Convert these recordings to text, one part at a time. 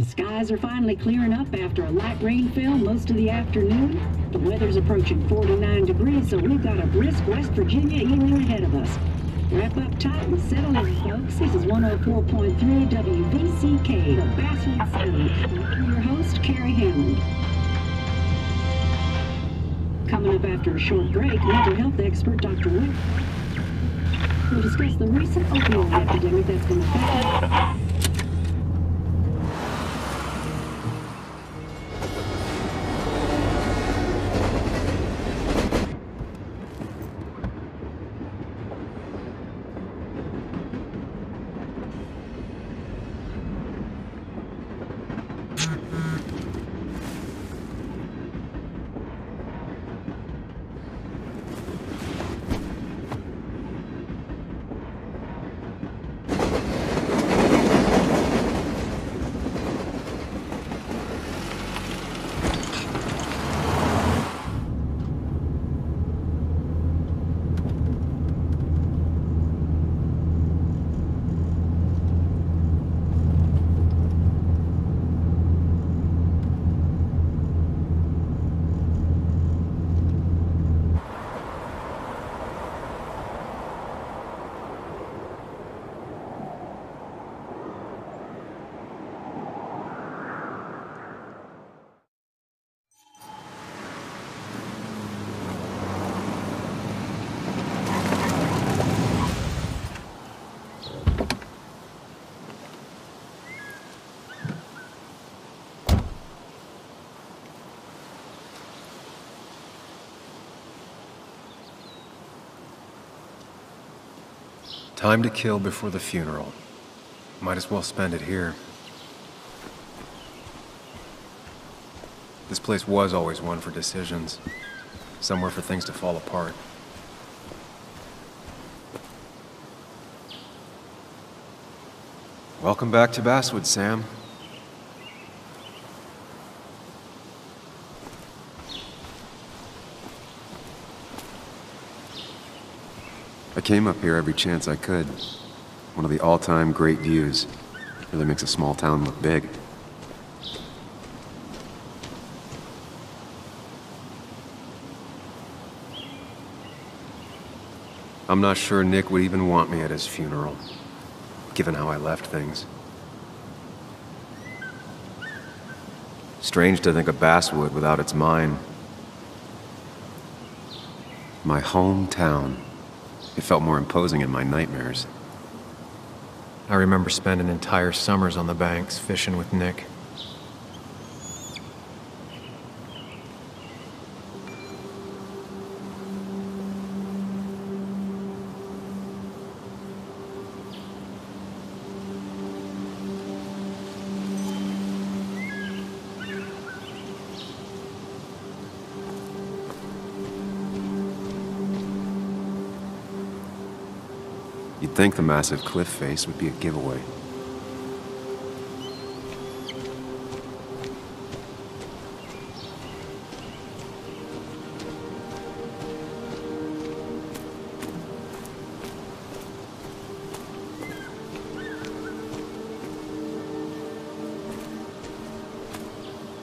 The skies are finally clearing up after a light rainfall most of the afternoon. The weather's approaching 49 degrees, so we've got a brisk West Virginia evening ahead of us. Wrap up tight and settle in, folks. This is 104.3 WVCK, the Basswood Sound. I'm your host, Carrie Hammond. Coming up after a short break, mental health expert Dr. Wick will discuss the recent opioid epidemic that's been affecting Time to kill before the funeral. Might as well spend it here. This place was always one for decisions. Somewhere for things to fall apart. Welcome back to Basswood, Sam. I came up here every chance I could. One of the all-time great views. Really makes a small town look big. I'm not sure Nick would even want me at his funeral, given how I left things. Strange to think of Basswood without its mine. My hometown. It felt more imposing in my nightmares. I remember spending entire summers on the banks, fishing with Nick. Think the massive cliff face would be a giveaway.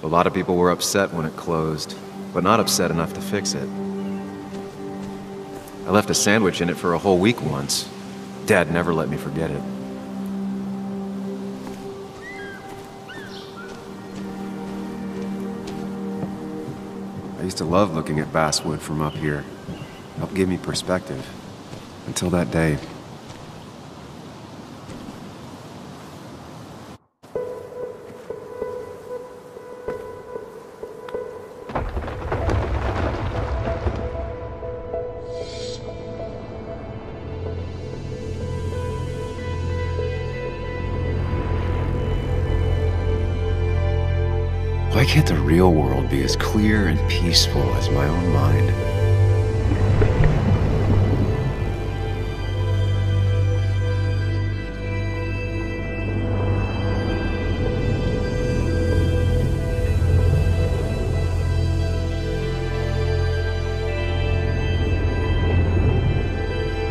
A lot of people were upset when it closed, but not upset enough to fix it. I left a sandwich in it for a whole week once. Dad never let me forget it. I used to love looking at Basswood from up here. Helped give me perspective. Until that day. Be as clear and peaceful as my own mind?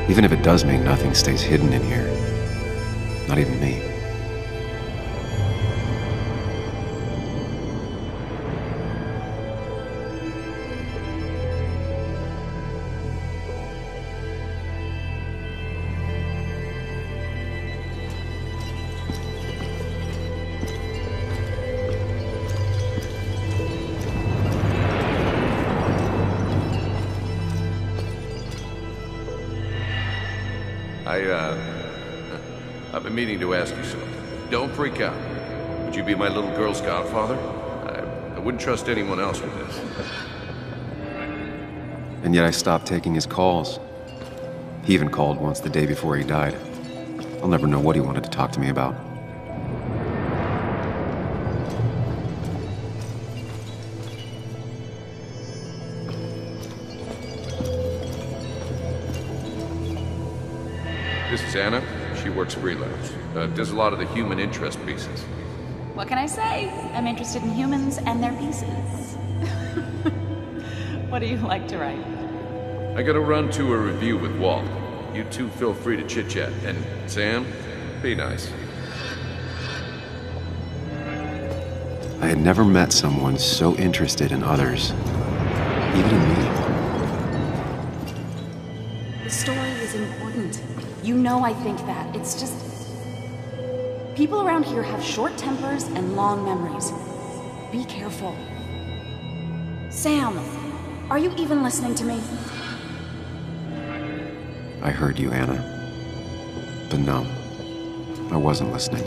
Even if it does mean nothing stays hidden in here. Not even me. To ask you something. Don't freak out. Would you be my little Girl Scout father? I, I wouldn't trust anyone else with this. And yet I stopped taking his calls. He even called once the day before he died. I'll never know what he wanted to talk to me about. This is Anna. She works freelance. Uh, does a lot of the human interest pieces. What can I say? I'm interested in humans and their pieces. what do you like to write? I gotta run to a review with Walt. You two feel free to chit-chat. And Sam, be nice. I had never met someone so interested in others. Even in me. The story is important. You know I think that. It's just... People around here have short tempers and long memories. Be careful. Sam, are you even listening to me? I heard you, Anna. But no, I wasn't listening.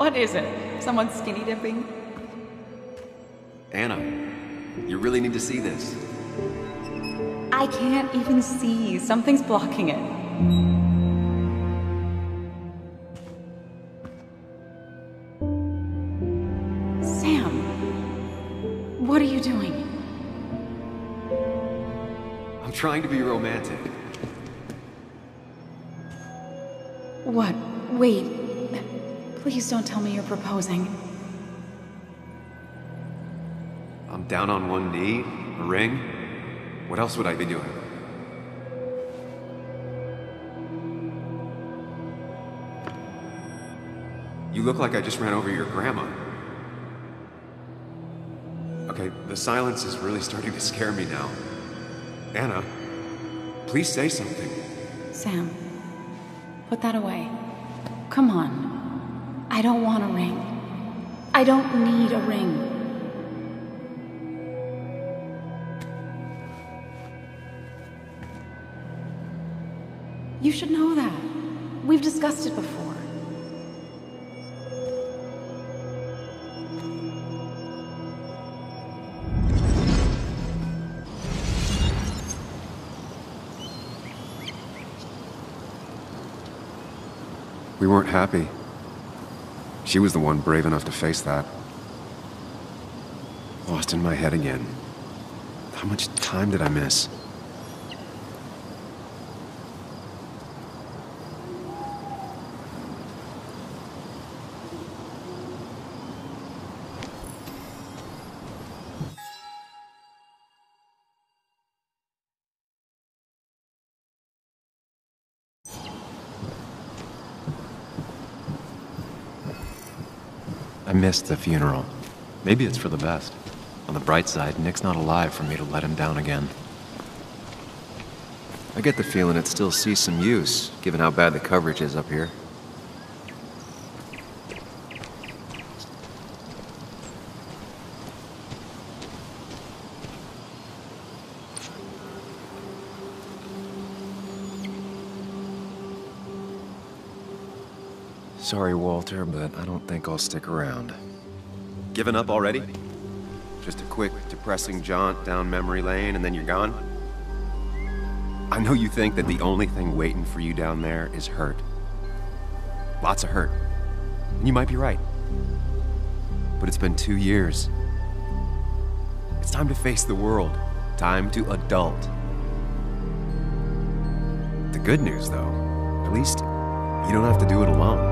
What is it? Someone skinny dipping? Anna, you really need to see this. I can't even see. Something's blocking it. Sam, what are you doing? I'm trying to be romantic. Don't tell me you're proposing. I'm down on one knee, a ring. What else would I be doing? You look like I just ran over your grandma. Okay, the silence is really starting to scare me now. Anna, please say something. Sam, put that away. Come on. I don't want a ring. I don't need a ring. You should know that. We've discussed it before. We weren't happy. She was the one brave enough to face that. Lost in my head again. How much time did I miss? Missed the funeral. Maybe it's for the best. On the bright side, Nick's not alive for me to let him down again. I get the feeling it still sees some use, given how bad the coverage is up here. Sorry, Walter, but I don't think I'll stick around. Given up already? Just a quick, depressing jaunt down memory lane and then you're gone? I know you think that the only thing waiting for you down there is hurt. Lots of hurt. And you might be right. But it's been two years. It's time to face the world. Time to adult. The good news, though, at least you don't have to do it alone.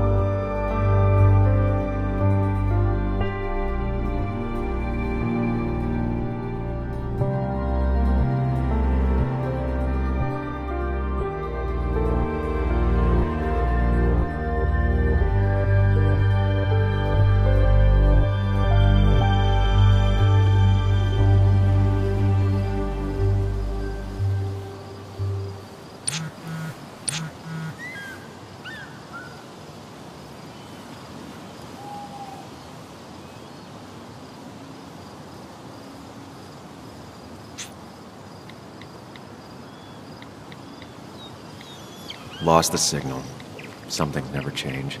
Lost the signal. Some things never change.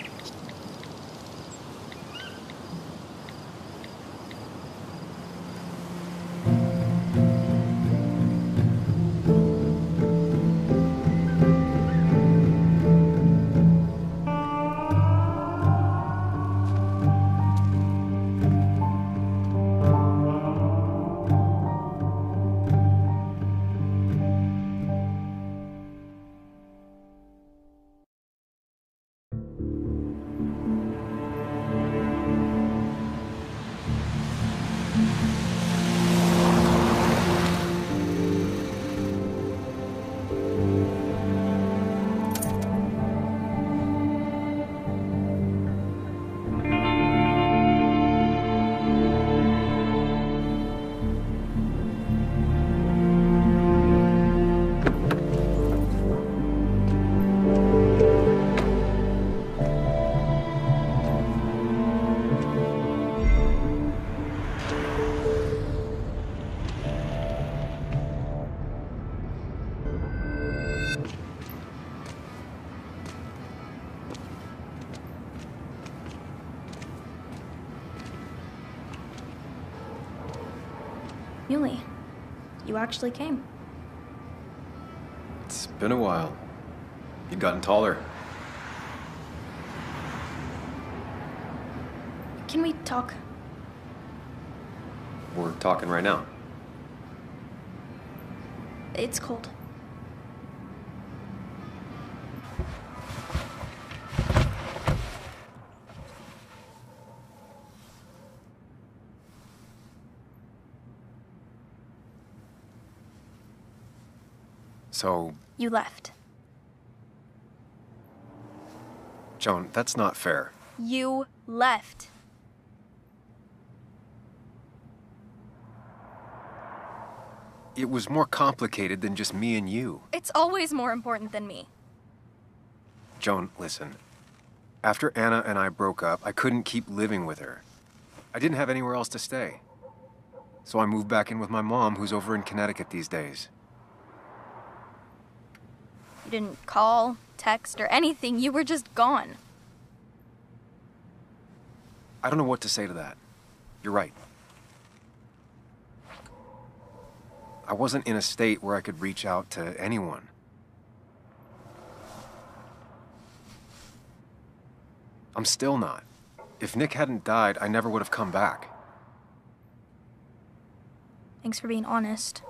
Actually came. It's been a while. You've gotten taller. Can we talk? We're talking right now. It's cold. So, You left. Joan, that's not fair. You left. It was more complicated than just me and you. It's always more important than me. Joan, listen. After Anna and I broke up, I couldn't keep living with her. I didn't have anywhere else to stay. So I moved back in with my mom, who's over in Connecticut these days. You didn't call, text, or anything. You were just gone. I don't know what to say to that. You're right. I wasn't in a state where I could reach out to anyone. I'm still not. If Nick hadn't died, I never would have come back. Thanks for being honest.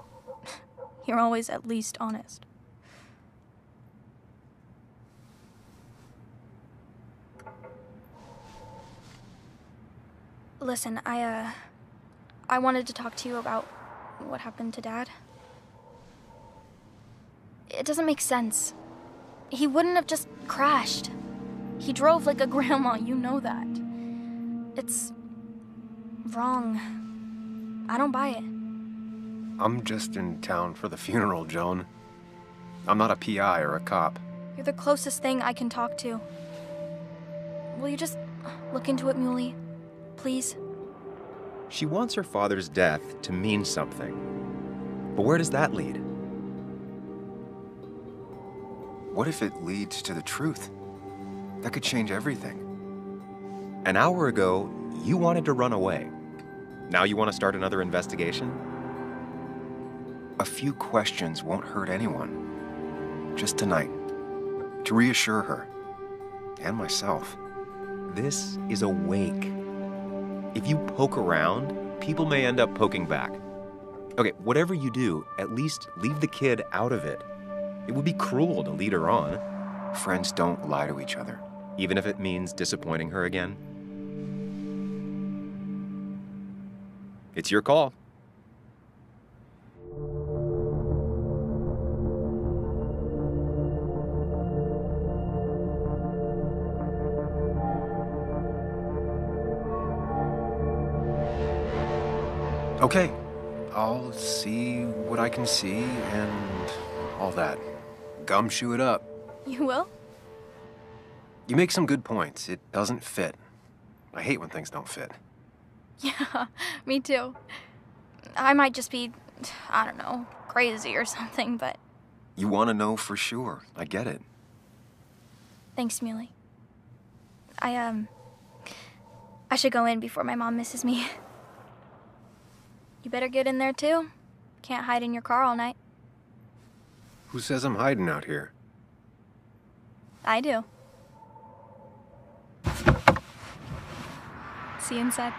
You're always at least honest. Listen, I, uh. I wanted to talk to you about what happened to Dad. It doesn't make sense. He wouldn't have just crashed. He drove like a grandma, you know that. It's. wrong. I don't buy it. I'm just in town for the funeral, Joan. I'm not a PI or a cop. You're the closest thing I can talk to. Will you just look into it, Muley? Please? She wants her father's death to mean something. But where does that lead? What if it leads to the truth? That could change everything. An hour ago, you wanted to run away. Now you want to start another investigation? A few questions won't hurt anyone. Just tonight. To reassure her. And myself. This is a wake. If you poke around, people may end up poking back. Okay, whatever you do, at least leave the kid out of it. It would be cruel to lead her on. Friends don't lie to each other, even if it means disappointing her again. It's your call. Okay, I'll see what I can see and all that. Gumshoe it up. You will? You make some good points. It doesn't fit. I hate when things don't fit. Yeah, me too. I might just be, I don't know, crazy or something, but You want to know for sure. I get it. Thanks, Muley. I, um. I should go in before my mom misses me. You better get in there too. Can't hide in your car all night. Who says I'm hiding out here? I do. See you inside.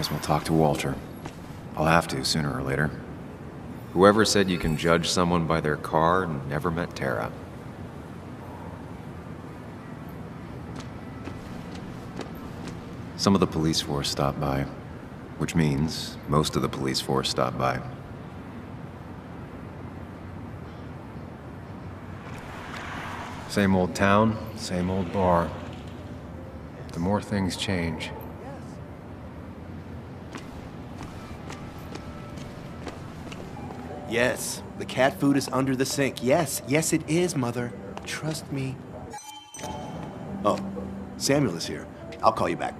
Might as well talk to Walter. I'll have to sooner or later. Whoever said you can judge someone by their car never met Tara. Some of the police force stopped by, which means most of the police force stopped by. Same old town, same old bar. The more things change, Yes, the cat food is under the sink. Yes, yes it is, Mother. Trust me. Oh, Samuel is here. I'll call you back.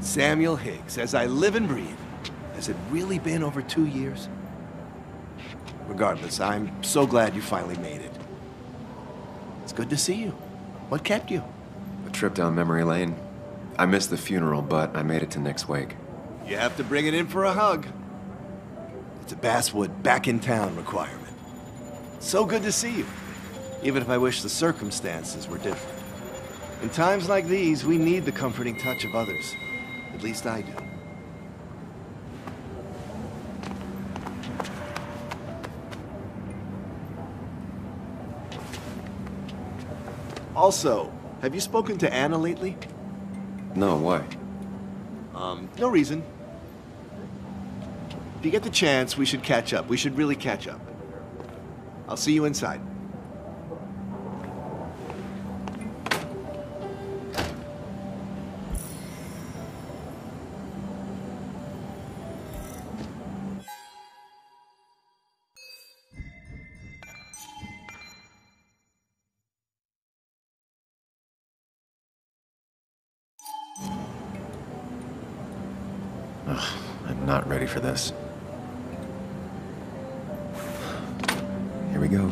Samuel Higgs, as I live and breathe. Has it really been over two years? Regardless, I'm so glad you finally made it. It's good to see you. What kept you? a trip down memory lane. I missed the funeral, but I made it to Nick's wake. You have to bring it in for a hug. A Basswood back in town requirement. So good to see you, even if I wish the circumstances were different. In times like these, we need the comforting touch of others. At least I do. Also, have you spoken to Anna lately? No, why? Um, no reason. If you get the chance, we should catch up. We should really catch up. I'll see you inside. Ugh, I'm not ready for this. go.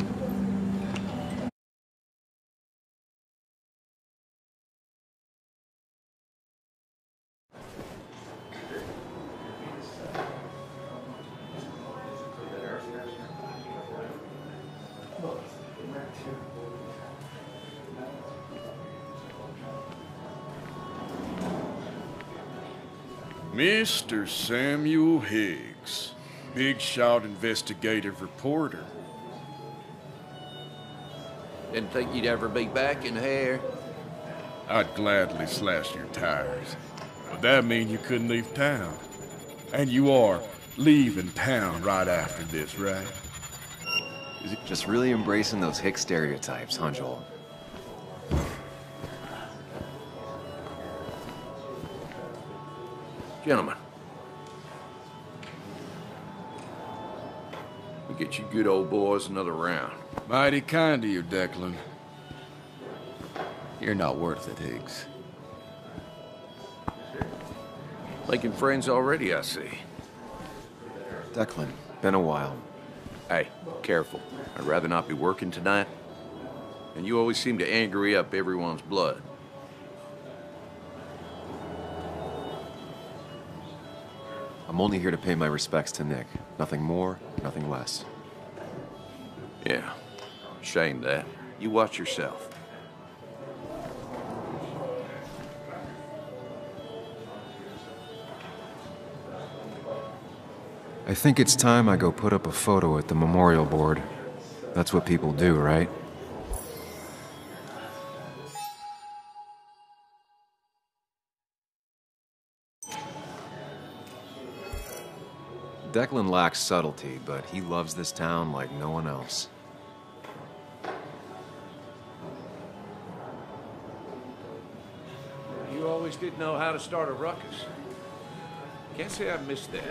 Mr. Samuel Higgs, Big Shot investigative reporter. Didn't think you'd ever be back in here. I'd gladly slash your tires. But that mean you couldn't leave town. And you are leaving town right after this, right? Just really embracing those hick stereotypes, huh, Joel? Gentlemen. Get you good old boys another round. Mighty kind of you, Declan. You're not worth it, Higgs. Making friends already, I see. Declan, been a while. Hey, careful. I'd rather not be working tonight. And you always seem to angry up everyone's blood. I'm only here to pay my respects to Nick. Nothing more, nothing less. Yeah. Shame that. You watch yourself. I think it's time I go put up a photo at the memorial board. That's what people do, right? Declan lacks subtlety, but he loves this town like no one else. You always did know how to start a ruckus. Can't say I've missed that.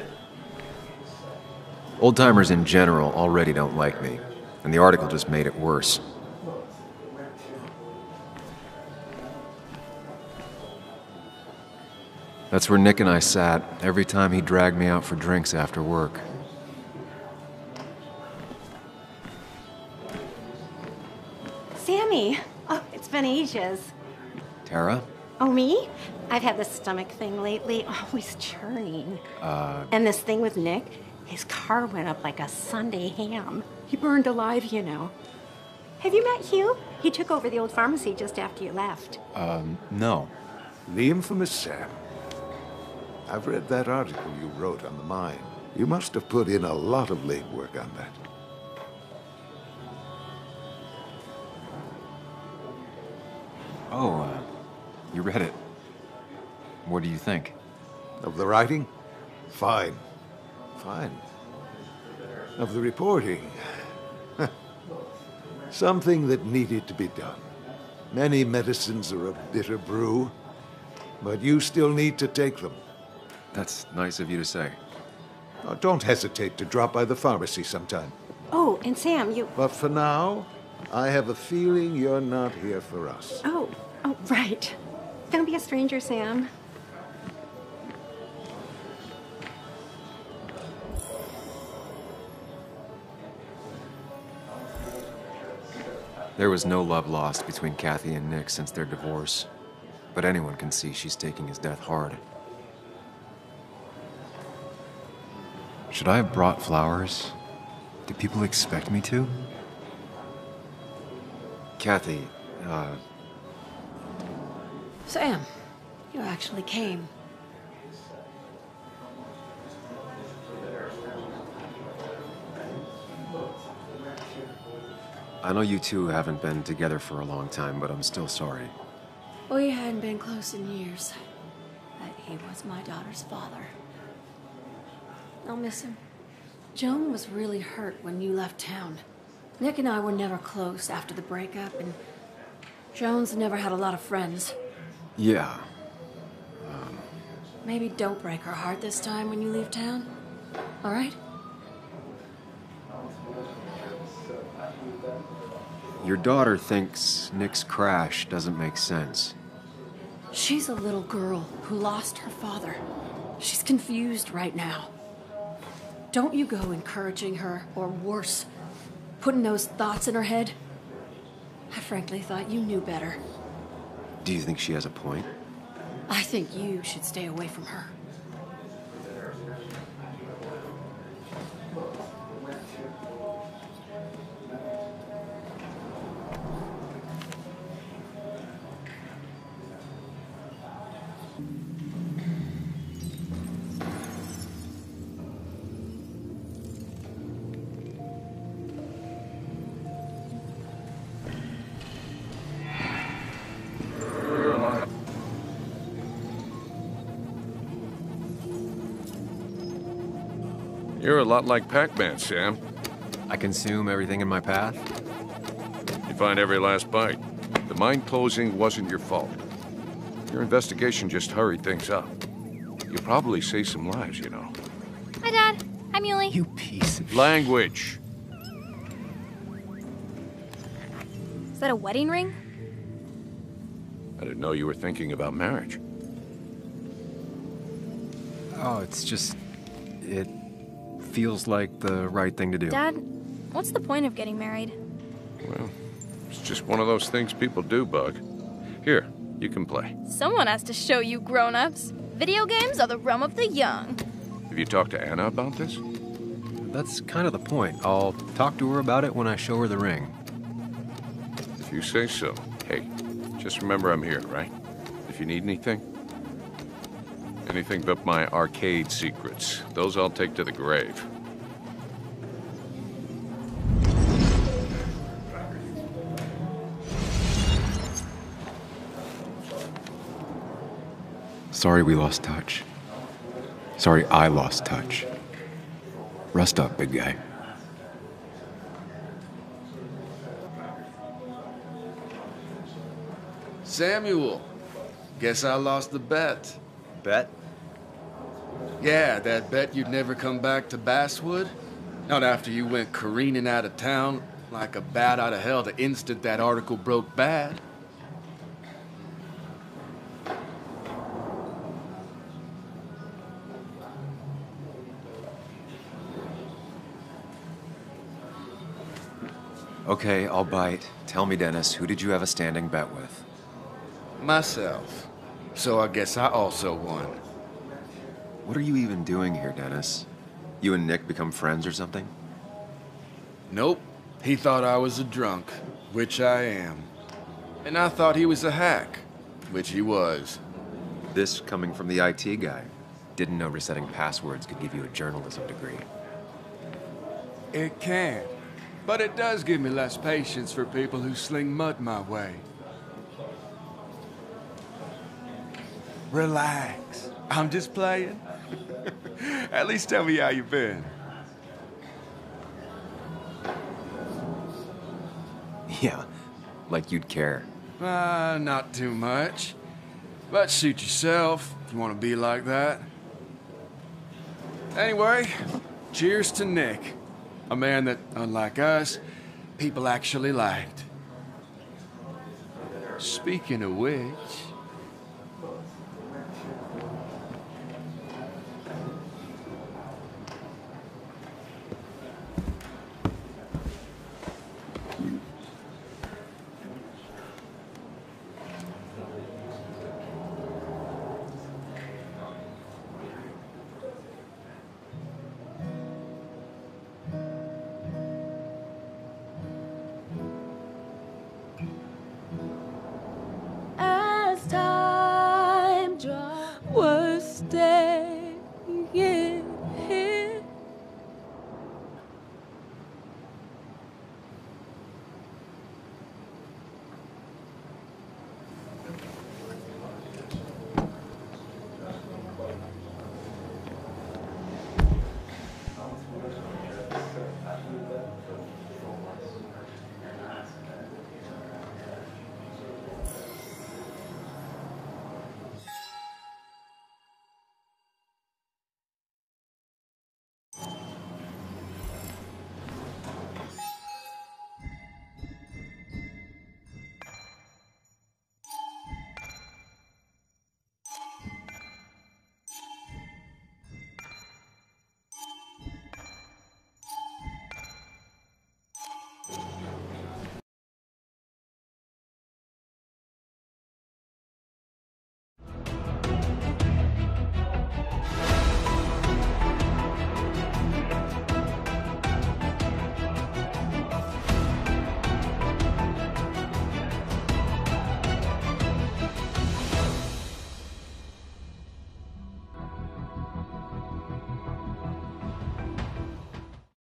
Old timers in general already don't like me, and the article just made it worse. That's where Nick and I sat every time he dragged me out for drinks after work. Sammy! Oh, it's been ages. Tara? Oh, me? I've had this stomach thing lately, always churning. Uh. And this thing with Nick, his car went up like a Sunday ham. He burned alive, you know. Have you met Hugh? He took over the old pharmacy just after you left. Um, no. The infamous Sam. I've read that article you wrote on the mine. You must have put in a lot of legwork on that. Oh, uh, you read it. What do you think? Of the writing? Fine. Fine. Of the reporting? Something that needed to be done. Many medicines are a bitter brew, but you still need to take them. That's nice of you to say. Oh, don't hesitate to drop by the pharmacy sometime. Oh, and Sam, you. But for now, I have a feeling you're not here for us. Oh, oh, right. Don't be a stranger, Sam. There was no love lost between Kathy and Nick since their divorce, but anyone can see she's taking his death hard. Should I have brought flowers? Do people expect me to? Kathy, uh... Sam, you actually came. I know you two haven't been together for a long time, but I'm still sorry. We hadn't been close in years. But he was my daughter's father. I'll miss him. Joan was really hurt when you left town. Nick and I were never close after the breakup, and Joan's never had a lot of friends. Yeah. Um... Maybe don't break her heart this time when you leave town. All right? Your daughter thinks Nick's crash doesn't make sense. She's a little girl who lost her father. She's confused right now. Don't you go encouraging her, or worse, putting those thoughts in her head. I frankly thought you knew better. Do you think she has a point? I think you should stay away from her. You're a lot like Pac-Man, Sam. I consume everything in my path? You find every last bite. The mine closing wasn't your fault. Your investigation just hurried things up. You probably saved some lives, you know. Hi, Dad. Hi, Muley. You piece of... Language. Is that a wedding ring? I didn't know you were thinking about marriage. Oh, it's just... It feels like the right thing to do. Dad, what's the point of getting married? Well, it's just one of those things people do, Bug. Here, you can play. Someone has to show you grown-ups. Video games are the realm of the young. Have you talked to Anna about this? That's kind of the point. I'll talk to her about it when I show her the ring. If you say so. Hey, just remember I'm here, right? If you need anything. Anything but my arcade secrets. Those I'll take to the grave. Sorry we lost touch. Sorry I lost touch. Rest up, big guy. Samuel, guess I lost the bet. Bet? Yeah, that bet you'd never come back to Basswood. Not after you went careening out of town like a bat out of hell the instant that article broke bad. Okay, I'll bite. Tell me, Dennis, who did you have a standing bet with? Myself. So I guess I also won. What are you even doing here, Dennis? You and Nick become friends or something? Nope. He thought I was a drunk, which I am. And I thought he was a hack, which he was. This coming from the IT guy. Didn't know resetting passwords could give you a journalism degree. It can. But it does give me less patience for people who sling mud my way. Relax. I'm just playing. At least tell me how you've been. Yeah, like you'd care. Uh, not too much. But suit yourself if you want to be like that. Anyway, cheers to Nick. A man that, unlike us, people actually liked. Speaking of which...